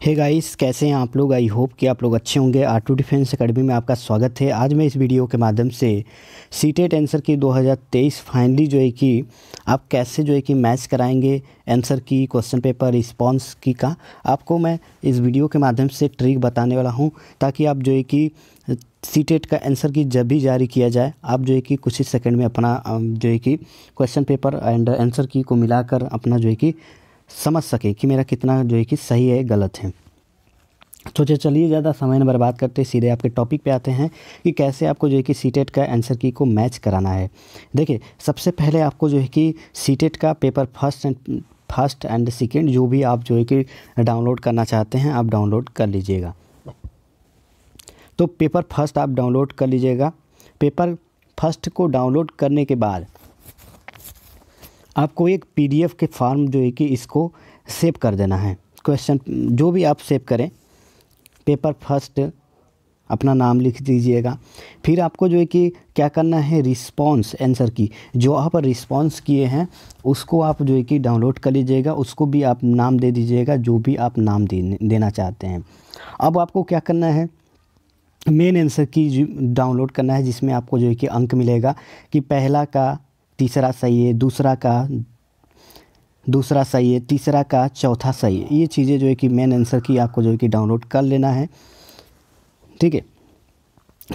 Hey guys कैसे हैं आप लोग? आई होप कि आप लोग अच्छे होंगे। आर टू डिफेंस अकेडमी में आपका स्वागत है। आज मैं इस वीडियो के माध्यम से सी टेट आंसर की 2023 फाइनली जो है कि आप कैसे जो है कि मैच कराएँगे आंसर की क्वेश्चन पेपर रिस्पांस की का, आपको मैं इस वीडियो के माध्यम से ट्रिक बताने वाला हूँ ताकि आप जो है कि सी टेट का आंसर की जब भी जारी किया जाए, आप जो है कि कुछ ही सेकंड में अपना जो है कि क्वेश्चन पेपर एंड आंसर की को मिलाकर अपना जो है कि समझ सके कि मेरा कितना जो है कि सही है, गलत है। तो चलिए, ज़्यादा समय न बर्बाद करते, सीधे आपके टॉपिक पे आते हैं कि कैसे आपको जो है कि सी का आंसर की को मैच कराना है। देखिए, सबसे पहले आपको जो है कि सी का paper first and first and second जो भी आप जो है कि डाउनलोड करना चाहते हैं, आप डाउनलोड कर लीजिएगा। तो पेपर फ़र्स्ट आप डाउनलोड कर लीजिएगा। पेपर फ़र्स्ट को डाउनलोड करने के बाद आपको एक पीडीएफ के फॉर्म जो है कि इसको सेव कर देना है। क्वेश्चन जो भी आप सेव करें पेपर फ़र्स्ट अपना नाम लिख दीजिएगा। फिर आपको जो है कि क्या करना है रिस्पॉन्स आंसर की। जो आप रिस्पॉन्स किए हैं उसको आप जो है कि डाउनलोड कर लीजिएगा उसको भी आप नाम दे दीजिएगा जो भी आप नाम दे, देना चाहते हैं। अब आपको क्या करना है मेन आंसर की डाउनलोड करना है जिसमें आपको जो है कि अंक मिलेगा कि पहला का तीसरा सही है, दूसरा का, दूसरा सही है, तीसरा का चौथा सही है। ये चीज़ें जो है कि मेन आंसर की आपको जो है कि डाउनलोड कर लेना है। ठीक है?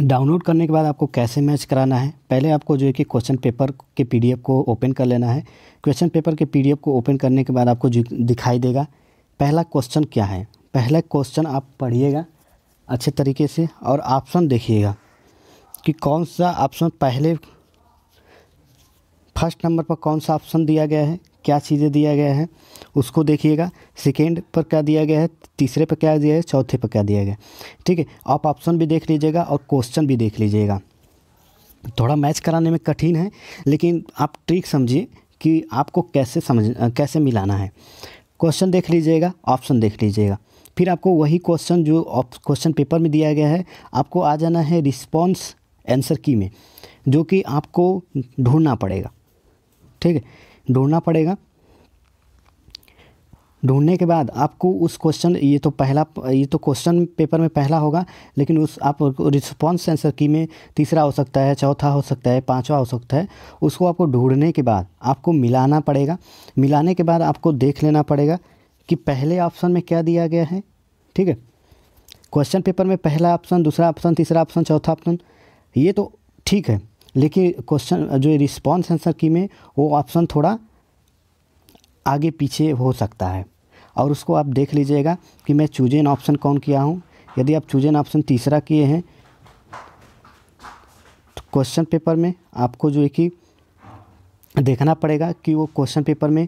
डाउनलोड करने के बाद आपको कैसे मैच कराना है? पहले आपको जो है कि क्वेश्चन पेपर के पीडीएफ को ओपन कर लेना है। क्वेश्चन पेपर के पीडीएफ को ओपन करने के बाद आपको दिखाई देगा, पहला क्वेश्चन क्या है? पहला क्वेश्चन आप पढ़िएगा अच्छे तरीके से और ऑप्शन देखिएगा कि कौन सा ऑप्शन पहले फ़र्स्ट नंबर पर कौन सा ऑप्शन दिया गया है? क्या चीज़ें दिया गया है? उसको देखिएगा। सेकेंड पर क्या दिया गया है? तीसरे पर क्या दिया है? चौथे पर क्या दिया गया ठीक है, आप ऑप्शन भी देख लीजिएगा और क्वेश्चन भी देख लीजिएगा। थोड़ा मैच कराने में कठिन है, लेकिन आप ट्रिक समझिए कि आपको कैसे समझ, कैसे मिलाना है। क्वेश्चन देख लीजिएगा, ऑप्शन देख लीजिएगा। फिर आपको वही क्वेश्चन जो क्वेश्चन पेपर में दिया गया है, आपको आ जाना है रिस्पॉन्स आंसर की में, जो कि आपको ढूंढना पड़ेगा। ठीक है? ढूंढना पड़ेगा। ढूँढने के बाद आपको उस क्वेश्चन ये तो पहला, ये तो क्वेश्चन पेपर में पहला होगा, लेकिन उस, आप रिस्पॉन्स आंसर की में तीसरा हो सकता है, चौथा हो सकता है, पांचवा हो सकता है, उसको आपको ढूँढने के बाद आपको मिलाना पड़ेगा। मिलाने के बाद आपको देख लेना पड़ेगा कि पहले ऑप्शन में क्या दिया गया है, ठीक है? क्वेश्चन पेपर में पहला ऑप्शन दूसरा ऑप्शन तीसरा ऑप्शन चौथा ऑप्शन ये तो ठीक है। लेकिन क्वेश्चन जो रिस्पॉन्स आंसर की में, वो ऑप्शन थोड़ा आगे पीछे हो सकता है। और उसको आप देख लीजिएगा कि मैं चूजेन ऑप्शन कौन किया हूँ। यदि आप चूजेन ऑप्शन तीसरा किए हैं तो क्वेश्चन पेपर में आपको जो है कि देखना पड़ेगा कि वो क्वेश्चन पेपर में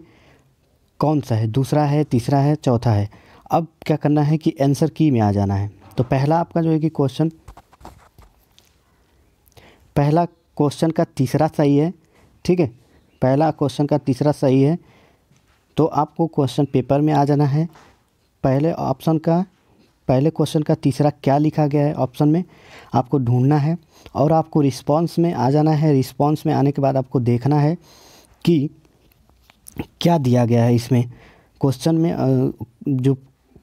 कौन सा है। दूसरा है, तीसरा है, चौथा है। अब क्या करना है कि आंसर की में आ जाना है। तो पहला आपका जो है कि क्वेश्चन पहला क्वेश्चन का तीसरा सही है, ठीक है? पहला क्वेश्चन का तीसरा सही है तो आपको क्वेश्चन पेपर में आ जाना है। पहले ऑप्शन का, पहले क्वेश्चन का तीसरा क्या लिखा गया है ऑप्शन में, आपको ढूंढना है और आपको रिस्पांस में आ जाना है। रिस्पांस में आने के बाद आपको देखना है कि क्या दिया गया है इसमें। क्वेश्चन में जो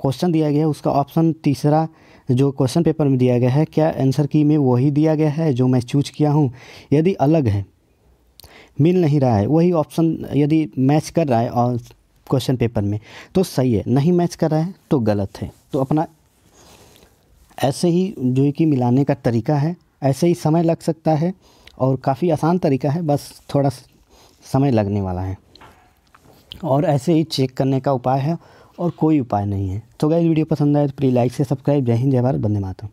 क्वेश्चन दिया गया है, उसका ऑप्शन तीसरा जो क्वेश्चन पेपर में दिया गया है, क्या आंसर की में वही दिया गया है जो मैं चूज़ किया हूँ? यदि अलग है, मिल नहीं रहा है, वही ऑप्शन यदि मैच कर रहा है और क्वेश्चन पेपर में तो सही है, नहीं मैच कर रहा है तो गलत है। तो अपना ऐसे ही जो कि मिलाने का तरीका है, ऐसे ही समय लग सकता है और काफ़ी आसान तरीका है, बस थोड़ा समय लगने वाला है। और ऐसे ही चेक करने का उपाय है और कोई उपाय नहीं है। तो गई वीडियो पसंद आए तो प्लीज़ लाइक से सब्सक्राइब जय हिंद, जय भारत बंदे मातरम।